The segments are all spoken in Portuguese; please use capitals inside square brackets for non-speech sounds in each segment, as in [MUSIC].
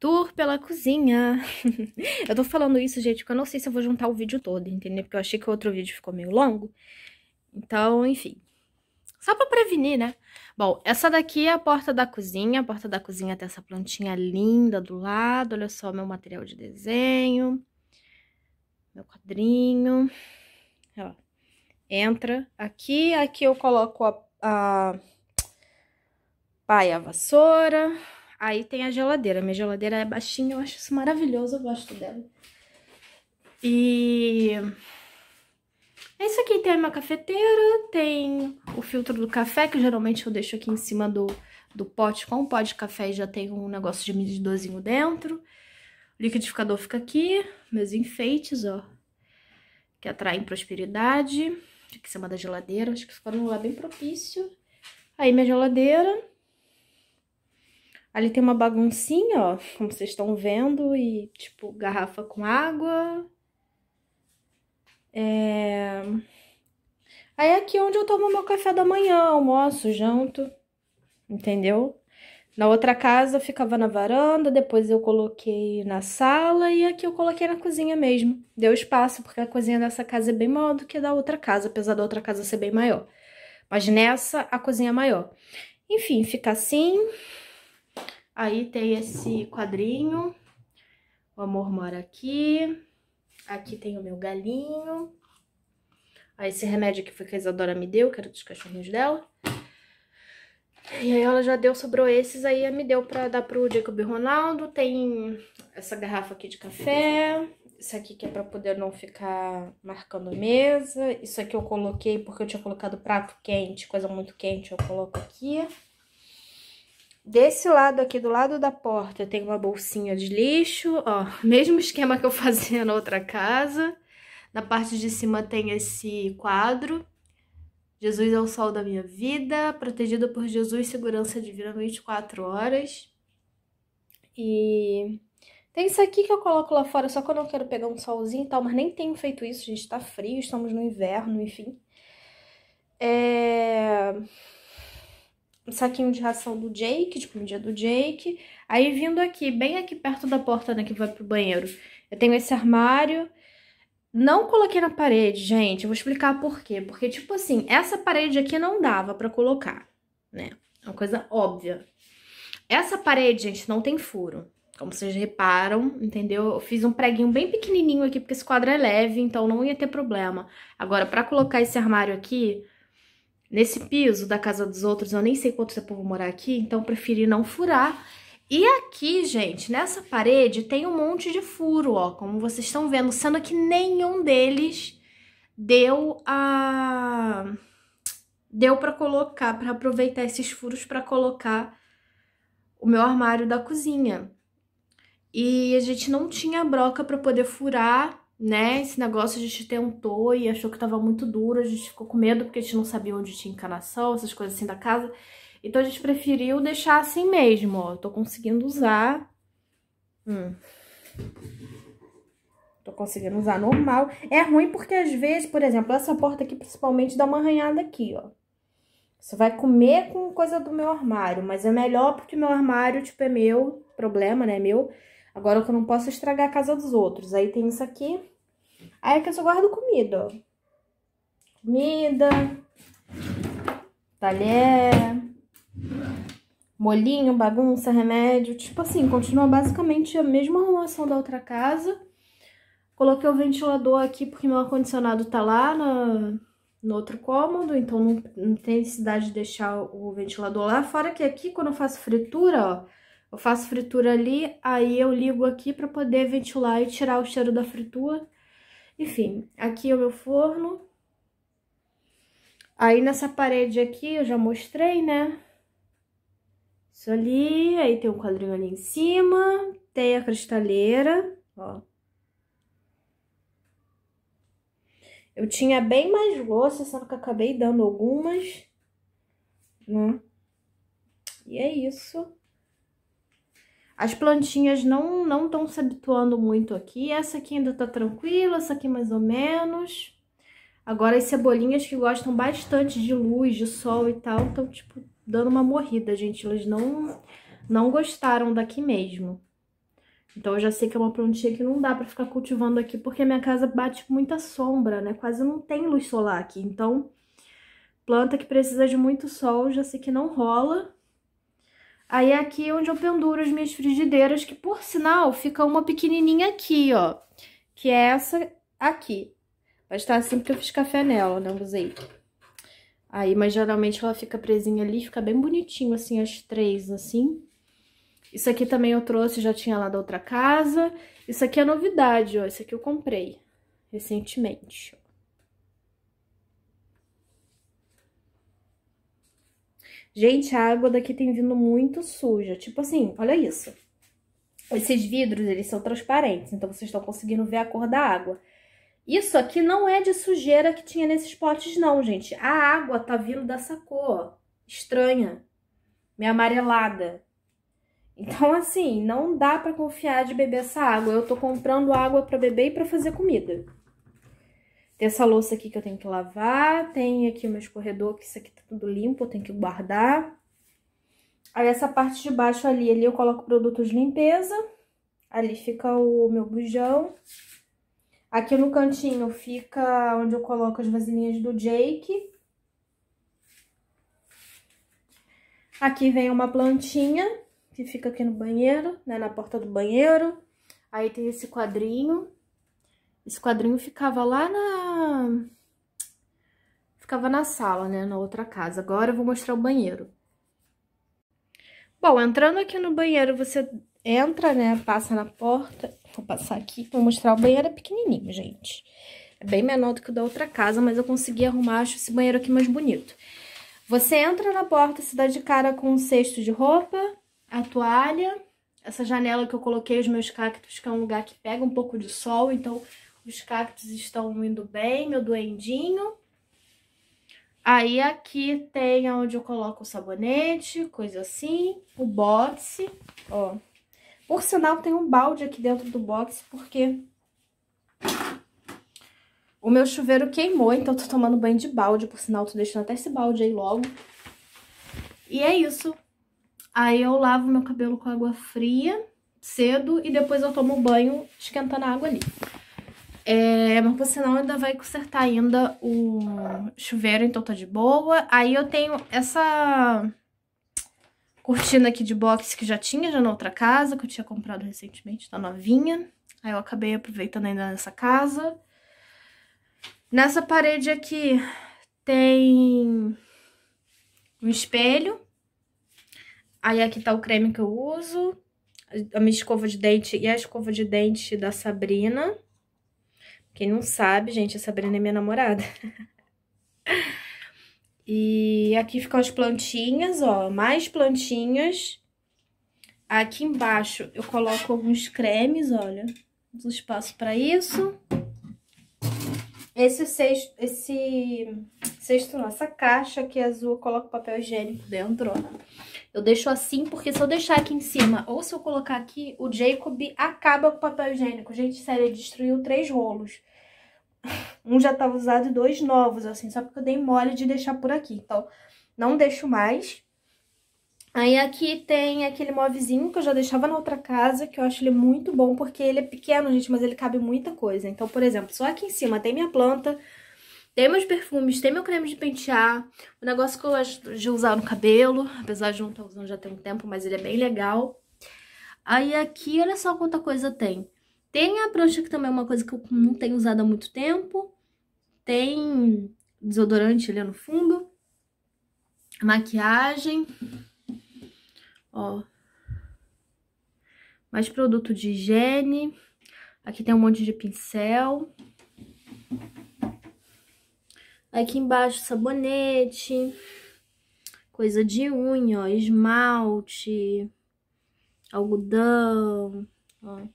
tour pela cozinha. [LAUGHS] eu tô falando isso, gente, porque eu não sei se eu vou juntar o vídeo todo, entendeu? Porque eu achei que o outro vídeo ficou meio longo. Então, enfim. Só pra prevenir, né? Bom, essa daqui é a porta da cozinha. A porta da cozinha tem essa plantinha linda do lado. Olha só meu material de desenho. Meu quadrinho. Ó. Entra aqui. Aqui eu coloco a, a paia, a vassoura Aí tem a geladeira. Minha geladeira é baixinha, eu acho isso maravilhoso, eu gosto dela. E... Esse aqui tem a minha cafeteira, tem o filtro do café, que geralmente eu deixo aqui em cima do, do pote com o pó de café e já tem um negócio de medidorzinho dentro. O liquidificador fica aqui, meus enfeites, ó, que atraem prosperidade. Aqui em cima da geladeira, acho que ficou num lugar bem propício. Aí minha geladeira, Ali tem uma baguncinha, ó, como vocês estão vendo, e, tipo, garrafa com água. É... Aí aqui é onde eu tomo meu café da manhã, almoço, janto, entendeu? Na outra casa eu ficava na varanda, depois eu coloquei na sala e aqui eu coloquei na cozinha mesmo. Deu espaço, porque a cozinha dessa casa é bem maior do que a da outra casa, apesar da outra casa ser bem maior. Mas nessa, a cozinha é maior. Enfim, fica assim. Aí tem esse quadrinho. O amor mora aqui. Aqui tem o meu galinho. Aí esse remédio aqui foi que a Isadora me deu, que era dos cachorrinhos dela. E aí ela já deu, sobrou esses, aí me deu pra dar pro Jacob Ronaldo. Tem essa garrafa aqui de café. Isso aqui que é pra poder não ficar marcando mesa. Isso aqui eu coloquei porque eu tinha colocado prato quente, coisa muito quente, eu coloco aqui. Desse lado aqui, do lado da porta, tem uma bolsinha de lixo, ó, [LAUGHS] mesmo esquema que eu fazia na outra casa. Na parte de cima tem esse quadro. Jesus é o sol da minha vida, protegido por Jesus, segurança divina 24 horas. E tem isso aqui que eu coloco lá fora só quando eu quero pegar um solzinho e tal, mas nem tenho feito isso, gente, tá frio, estamos no inverno, enfim. É um saquinho de ração do Jake, de comida do Jake. Aí vindo aqui, bem aqui perto da porta, né, que vai pro banheiro, eu tenho esse armário. Não coloquei na parede, gente, eu vou explicar por quê. Porque, tipo assim, essa parede aqui não dava pra colocar, né? É uma coisa óbvia. Essa parede, gente, não tem furo. Como vocês reparam, entendeu? Eu fiz um preguinho bem pequenininho aqui, porque esse quadro é leve, então não ia ter problema. Agora, pra colocar esse armário aqui, Nesse piso da casa dos outros, eu nem sei quanto tempo eu vou morar aqui, então preferi não furar. E aqui, gente, nessa parede tem um monte de furo, ó, como vocês estão vendo, sendo que nenhum deles deu a deu para colocar, para aproveitar esses furos para colocar o meu armário da cozinha. E a gente não tinha broca para poder furar né? Esse negócio a gente tentou e achou que tava muito duro, a gente ficou com medo porque a gente não sabia onde tinha encanação, essas coisas assim da casa. Então a gente preferiu deixar assim mesmo, ó. Tô conseguindo usar. Hum. Tô conseguindo usar normal. É ruim porque às vezes, por exemplo, essa porta aqui principalmente dá uma arranhada aqui, ó. Você vai comer com coisa do meu armário, mas é melhor porque meu armário, tipo, é meu, problema, né, meu. Agora que eu não posso estragar a casa dos outros. Aí tem isso aqui. Aí aqui eu só guardo comida, ó. Comida. Talher. Molinho, bagunça, remédio. Tipo assim, continua basicamente a mesma arrumação da outra casa. Coloquei o ventilador aqui porque meu ar-condicionado tá lá no, no outro cômodo, então não, não tem necessidade de deixar o ventilador lá. Fora que aqui, quando eu faço fritura, ó, eu faço fritura ali, aí eu ligo aqui para poder ventilar e tirar o cheiro da fritura. Enfim, aqui é o meu forno. Aí nessa parede aqui eu já mostrei, né? Isso ali, aí tem um quadrinho ali em cima, tem a cristaleira, ó. Eu tinha bem mais louça, sendo que acabei dando algumas, né? E é isso. As plantinhas não não estão se habituando muito aqui. Essa aqui ainda tá tranquila, essa aqui mais ou menos. Agora as cebolinhas que gostam bastante de luz, de sol e tal, estão, tipo, dando uma morrida, gente. Elas não, não gostaram daqui mesmo. Então eu já sei que é uma plantinha que não dá pra ficar cultivando aqui, porque minha casa bate muita sombra, né? Quase não tem luz solar aqui. Então, planta que precisa de muito sol, já sei que não rola. Aí é aqui onde eu penduro as minhas frigideiras, que por sinal fica uma pequenininha aqui, ó. Que é essa aqui. Vai estar assim porque eu fiz café nela, não usei. Aí, mas geralmente ela fica presinha ali, fica bem bonitinho, assim, as três, assim. Isso aqui também eu trouxe, já tinha lá da outra casa. Isso aqui é novidade, ó. Isso aqui eu comprei recentemente. Gente, a água daqui tem vindo muito suja. Tipo assim, olha isso. Esses vidros, eles são transparentes, então vocês estão conseguindo ver a cor da água. Isso aqui não é de sujeira que tinha nesses potes, não, gente. A água tá vindo dessa cor estranha, meio amarelada. Então, assim, não dá pra confiar de beber essa água. Eu tô comprando água pra beber e pra fazer comida. Tem essa louça aqui que eu tenho que lavar. Tem aqui o meu escorredor, que isso aqui tá tudo limpo, eu tenho que guardar. Aí essa parte de baixo ali, ali eu coloco produtos de limpeza. Ali fica o meu bujão. Aqui no cantinho fica onde eu coloco as vasilhinhas do Jake. Aqui vem uma plantinha que fica aqui no banheiro, né, na porta do banheiro. Aí tem esse quadrinho. Esse quadrinho ficava lá na... Ficava na sala, né, na outra casa. Agora eu vou mostrar o banheiro. Bom, entrando aqui no banheiro, você entra, né, passa na porta. Vou passar aqui, vou mostrar o banheiro é pequenininho, gente. É bem menor do que o da outra casa, mas eu consegui arrumar, acho esse banheiro aqui mais bonito. Você entra na porta, se dá de cara com um cesto de roupa, a toalha, essa janela que eu coloquei os meus cactos, que é um lugar que pega um pouco de sol, então os cactos estão indo bem, meu duendinho. Aí aqui tem onde eu coloco o sabonete, coisa assim, o boxe, ó. Por sinal, tem um balde aqui dentro do boxe, porque o meu chuveiro queimou, então tô tomando banho de balde, por sinal, tô deixando até esse balde aí logo. E é isso. Aí eu lavo meu cabelo com água fria, cedo, e depois eu tomo banho esquentando a água ali. É, mas por sinal ainda vai consertar ainda o chuveiro, então tá de boa. Aí eu tenho essa cortina aqui de box que já tinha já na outra casa, que eu tinha comprado recentemente, tá novinha. Aí eu acabei aproveitando ainda nessa casa. Nessa parede aqui tem um espelho Aí aqui tá o creme que eu uso, a minha escova de dente e a escova de dente da Sabrina. Quem não sabe, gente, a Sabrina é minha namorada. [LAUGHS] e aqui ficam as plantinhas, ó, mais plantinhas. Aqui embaixo eu coloco alguns cremes, olha, do espaço para isso. Esse cesto, esse cesto, nossa caixa aqui azul, eu coloco papel higiênico dentro, ó. Eu deixo assim, porque se eu deixar aqui em cima ou se eu colocar aqui, o Jacob acaba com o papel higiênico. Gente, sério, ele destruiu três rolos. Um já tava usado e dois novos, assim, só porque eu dei mole de deixar por aqui. Então, não deixo mais. Aí aqui tem aquele móvelzinho que eu já deixava na outra casa, que eu acho ele muito bom, porque ele é pequeno, gente, mas ele cabe muita coisa. Então, por exemplo, só aqui em cima tem minha planta, tem meus perfumes, tem meu creme de pentear, o negócio que eu gosto de usar no cabelo, apesar de não estar usando já tem um tempo, mas ele é bem legal. Aí aqui, olha só quanta coisa tem. Tem a prancha, que também é uma coisa que eu não tenho usado há muito tempo. Tem desodorante ali no fundo. Maquiagem. Ó. Mais produto de higiene. Aqui tem um monte de pincel. Aqui embaixo, sabonete, coisa de unha, ó, esmalte, algodão, ó,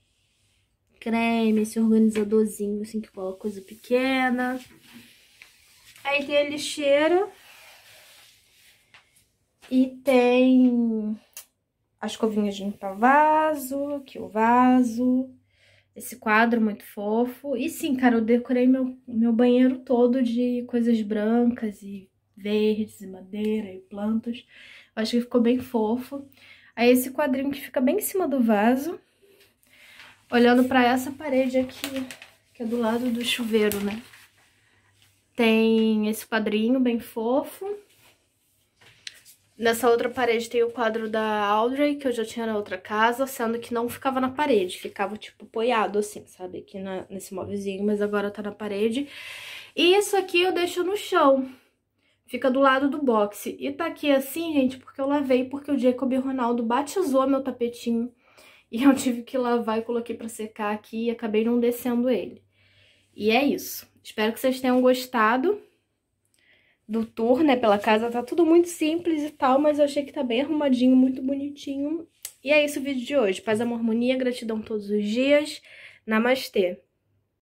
creme, esse organizadorzinho, assim, que coloca coisa pequena. Aí tem a lixeira. E tem as covinhas de limpar vaso, aqui o vaso esse quadro muito fofo. E sim, cara, eu decorei meu, meu banheiro todo de coisas brancas e verdes e madeira e plantas. Eu acho que ficou bem fofo. Aí esse quadrinho que fica bem em cima do vaso. Olhando pra essa parede aqui, que é do lado do chuveiro, né? Tem esse quadrinho bem fofo. Nessa outra parede tem o quadro da Audrey, que eu já tinha na outra casa, sendo que não ficava na parede, ficava, tipo, apoiado assim, sabe? Aqui na, nesse móvelzinho, mas agora tá na parede. E isso aqui eu deixo no chão, fica do lado do boxe. E tá aqui assim, gente, porque eu lavei, porque o Jacob e o Ronaldo batizou meu tapetinho. E eu tive que lavar e coloquei pra secar aqui e acabei não descendo ele. E é isso. Espero que vocês tenham gostado do tour, né, pela casa. Tá tudo muito simples e tal, mas eu achei que tá bem arrumadinho, muito bonitinho. E é isso o vídeo de hoje. Paz, amor, harmonia, gratidão todos os dias. Namastê!